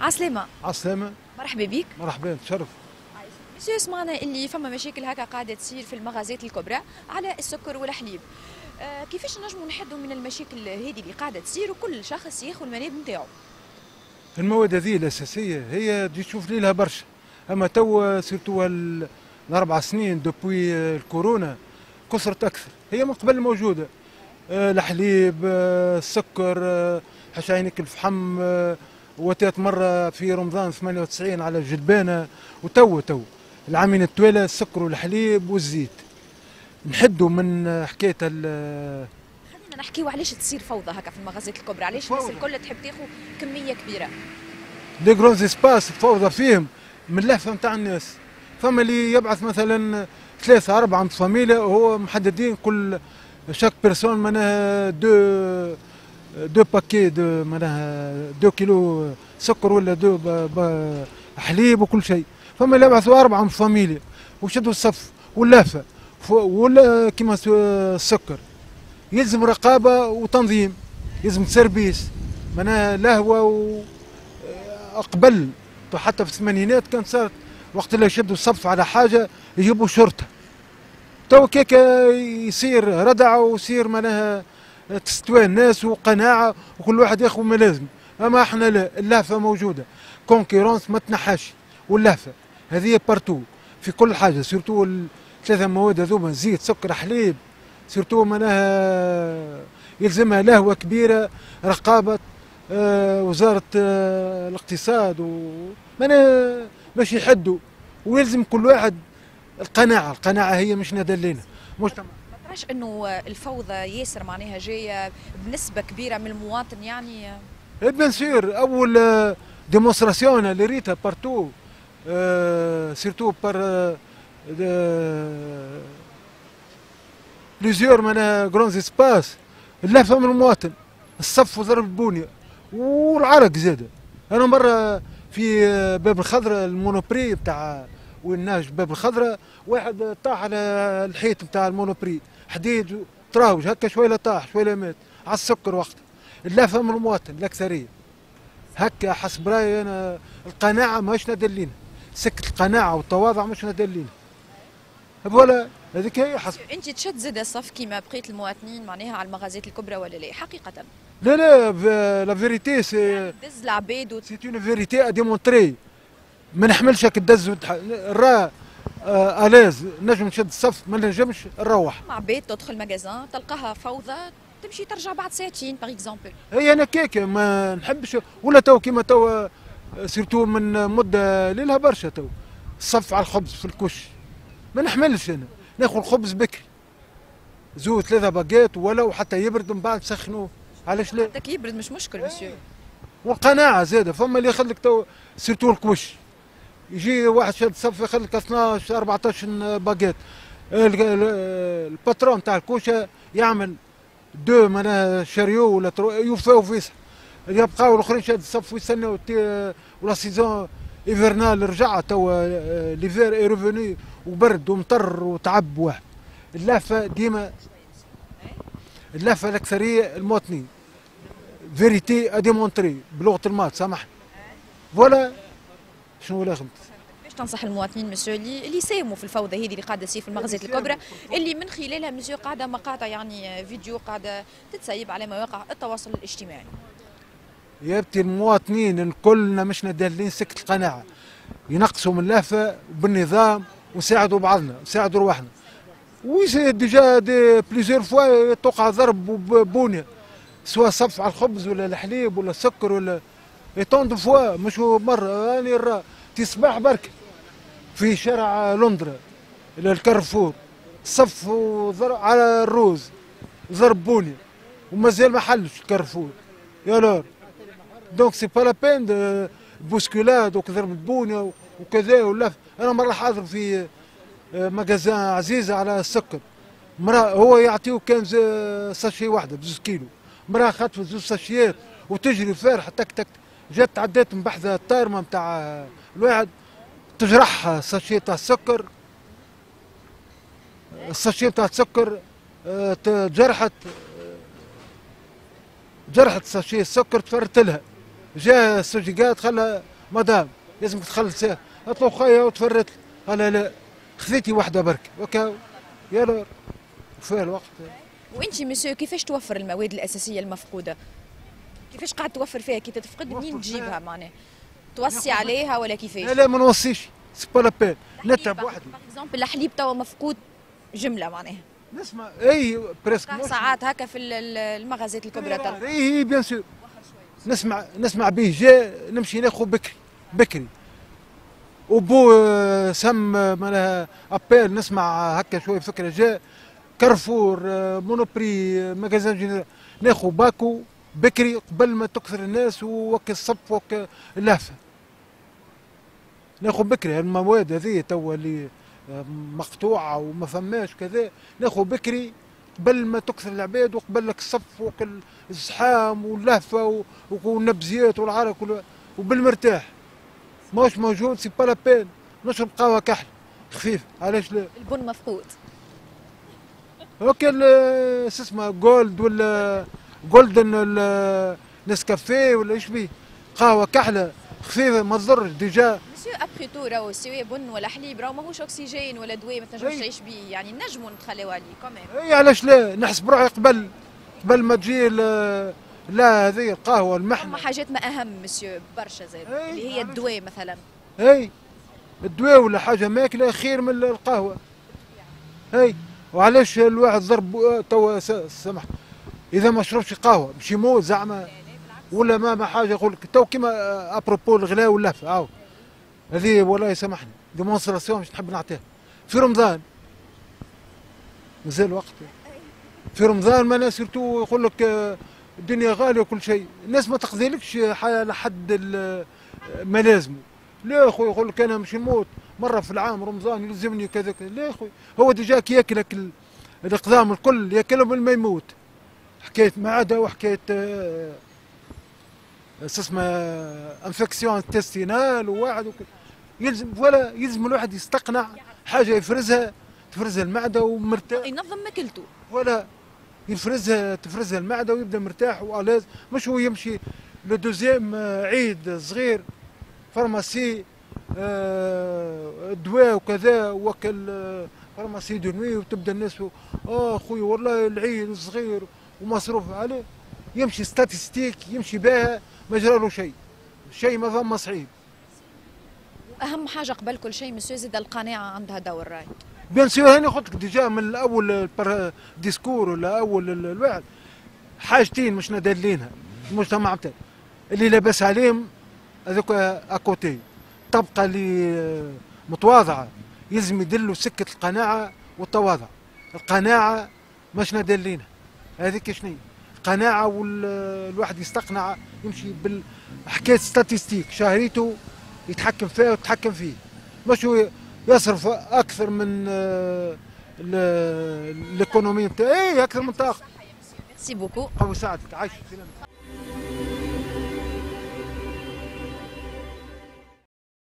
عسلامة. عسلامة. مرحبا بك. مرحبا تشرف. مسيو سمعنا اللي فما مشاكل هكا قاعدة تصير في المغازات الكبرى على السكر والحليب. آه كيفاش نجموا نحدوا من المشاكل هذه اللي قاعدة تصير وكل شخص ياخذ المناب نتاعو؟ المواد هذه الأساسية هي تجي تشوف لي لها برشا. أما توا سيرتو الأربع سنين دوبوي الكورونا كثرت أكثر. هي من قبل موجودة. آه، الحليب آه، السكر آه، حشاينك الفحم وتات مرة في رمضان 98 على الجدبانة وتو تو العامين التوالى السكر والحليب والزيت. نحدوا من حكاية خلينا نحكيو علاش تصير فوضى هكا في المغازات الكبرى. علاش الناس الكل تحب تاخذ كمية كبيرة؟ لي غروز اسباس فوضى فيهم. من اللهفة نتاع الناس. فما اللي يبعث مثلا ثلاثة أربعة فاميليا وهو محددين كل chaque personne معناها deux deux paquets deux معناها deux kilos سكر ولا deux حليب وكل شيء فما اللي يبعثوا أربعة فاميليا وشدوا الصف واللافة ولا كيما السكر يلزم رقابة وتنظيم يلزم service معناها لهوة و قبل حتى في الثمانينات كانت صارت وقت اللي يشدوا الصف على حاجة يجيبوا شرطة تو كيك يصير ردع ويصير معناها تستوى الناس وقناعة وكل واحد ياخذ ما لازم. أما إحنا لا اللهفة موجودة. concurrence ما تنحاش. واللهفة هذه partout في كل حاجة surtout الثلاثة مواد هذوما زيت سكر حليب. surtout معناها يلزمها لهوة كبيرة رقابة آه وزارة آه الاقتصاد و باش يحدوا. ويلزم كل واحد القناعة. القناعة هي مش ندلينا مجتمع تراش إنه الفوضى ياسر معناها جاية بنسبة كبيرة من المواطن يعني؟ bien sûr أول démonstration اللي ريتها partout surtout par plusieurs معناها grands espaces اللهفه من المواطن الصف وضرب البونيه والعرق زاده. أنا مرة في باب الخضراء ال Monoprix بتاع والناج باب الخضراء واحد طاح على الحيط بتاع ال Monoprix. حديد تراوج هكا شوية طاح شوية مات على السكر وقتها اللهفة من المواطن الاكثريه هكا حسب رأيي أنا القناعة ماهيش ندلينا سكت القناعة والتواضع مش ندلينا voilà هذيك هي حسب. أنت تشد زاد الصف كيما بقيه المواطنين معناها على المغازات الكبرى ولا لا؟ حقيقة. لا لا لا فيريتي سي دز العباد سي اون فيريتي ا ديمونتري ما نحملش هكا دز الرا ألاز نجم نشد الصف ما نجمش نروح. مع بيت تدخل ماجازان تلقاها فوضى تمشي ترجع بعد ساعتين باغ اكزومبل هي أنا كيك ما نحبش ولا تو كيما تو سيرتو من مدة ليلها برشا تو. الصف على الخبز في الكش ما نحملش أنا. ناخذ خبز بكري. زوز ثلاثة baguettes ولو حتى يبرد من بعد سخنوه علاش لا؟ حتى يبرد مش مشكل مسيو والقناعة زادة فما اللي يخليك تو surtout الكوش. يجي واحد شاد صف يخليك 12 14 baguettes ال patron تاع الكوشة يعمل deux معناها chariots ولا trois يوفاو فيسع يبقاو الاخرين شاد الصف ويستناو و la saison hivernale رجع توا l'hiver est revenu وبرد ومطر وتعب واحد. اللهفة ديما اللهفة الأكثرية المواطنين. vérité à démontrer بلغه ال maths سامح voilà شنو ولا خمت باش تنصح المواطنين مسيو اللي اللي يساهموا في الفوضى هذه اللي قاعدة تصير في المغازات الكبرى اللي من خلالها مسيو قاعدة مقاطع يعني فيديو قاعدة تتسيب على مواقع التواصل الاجتماعي. يبتي المواطنين الكلنا مش دالين سكت القناعة. ينقصوا من اللهفة بالنظام ونساعدوا بعضنا نساعدوا رواحنا. oui déjà de plusieurs fois توقع ضرب بونيا سواء صف على الخبز ولا الحليب ولا السكر ولا autant de fois مش مره راني الرا تصباح برك في شارع لندرا الكارفور. صف وضرب على الروز ضرب بونيا ومازال ما حلش الكارفور. et alors. donc c'est pas la peine bousculade وكضرب البونيا وكذا ولا أنا مره حاضر في مجازان عزيزه على السكر مرا هو يعطيه كان sachet واحدة بزوز كيلو. مرا خطفت زوز ساشيات وتجري فارحه تك تك. جات عدات من بحذا الطارمه نتاع الواحد تجرحها sachet تاع السكر. ال sachet تاع السكر جرحت جرحت sachet السكر تفرت لها. جاء السجيقات خلى مدام لازمك تخلص اطلب خيا وتفرت قال لا خذيتي واحدة برك. وكا يا لور. وفيه الوقت. وانت مسيو كيفاش توفر المواد الأساسية المفقودة؟ كيفاش قاعد توفر فيها؟ كي تتفقد منين تجيبها. معناها؟ توصي عليها ولا لا كيفاش؟ لا ما نوصيش. c'est pas la peine نتعب وحدي par الحليب توا مفقود جملة معناها. نسمع. اي parce que ساعات هكا في ال- ال- المغازات الكبرى تلقى اي اي bien sûr نسمع نسمع به. جاء نمشي ناخذ بكري بكري. وبو سم آه، معناها ابيل نسمع هكا شوية فكره جاء Carrefour Monoprix Magasin Général ناخذ باكو. بكري قبل ما تكثر الناس ووك الصف وك اللهفة. ناخذ بكري المواد هذه توا اللي آه، مقطوعة وما فماش كذا. ناخذ بكري قبل ما تكثر العباد وقبل لك الصف وك الزحام واللهفة والنبزيات والعرق وال- وبالمرتاح. ماهوش موجود c'est pas la peine نشرب قهوه كحل. خفيف. علاش لا؟ البن مفقود. OK ال- شو اسمه Gold ولا Golden Nescafé ولا إيش بيه؟ قهوة كحلة خفيفة ما تضرش déjà monsieur après tout راهو سواء بن ولا حليب راهو ماهوش اكسجين ولا دواء ما تنجمش. تعيش بيه يعني نجموا نتخليو عليه كمان إي علاش لا؟ نحسب روحي قبل قبل ما تجي لا هذه القهوة اما المحنه حاجات ما أهم مسيو برشا زاد. اللي هي. الدواء مثلا. إي الدواء ولا حاجة ماكلة خير من القهوة. إي وعلاش الواحد ضرب آه، توا س- سمح. إذا ما شربش قهوة مش يموت زعما. ولا ما ما حاجة يقول لك تو كيما آه، à propos الغلاء واللهفه عاو هذه والله سامحني démonstration مش نحب نعطيها. في رمضان. مازال وقت. في رمضان ما ناس يقول لك آه، الدنيا غالية وكل شيء. الناس ما تقضيلكش لحد ال- ما لازمه لا يا يقول لك أنا مش نموت. مرة في العام رمضان يلزمني كذا كذا. لا يا هو ياكلك ال- الإقدام الكل ياكلهم لما يموت. حكاية معده وحكاية آه، اسمه infection intestinale وواحد وكل. يلزم ولا يلزم الواحد يستقنع حاجة يفرزها تفرزها المعدة ومرتاح. ينظم ماكلته. ولا يفرزها تفرزها المعدة ويبدأ مرتاح والاز مش هو يمشي le deuxième آه، عيد صغير pharmacie آه، دواء وكذا وكل pharmacie de nuit وتبدأ الناس آه خويا والله العيد صغير. ومصروف عليه. يمشي statistique يمشي بها ما جرى له شيء. شيء ما ثم صعيب وأهم حاجة قبل كل شيء مسيو زاد القناعة عندها دور راي bien sûr هاني قلت لك déjà من الأول ديسكور ولا أول ال- الواحد حاجتين مش دالينها المجتمع بتاعي. اللي لاباس عليهم هذوك أكوتي. تبقى اللي متواضعة. يلزم يدلوا سكة القناعة والتواضع. القناعة مش دالينها هذيك شنو القناعه والواحد يستقنع يمشي بالحكاية ستاتستيك شهريته يتحكم فيها ويتحكم فيه. مش هو يصرف أكثر من آه، ال- الإيكونومي بتاعه إيه أكثر من طاقة. ميرسي بوكو قوي ساعدك عايش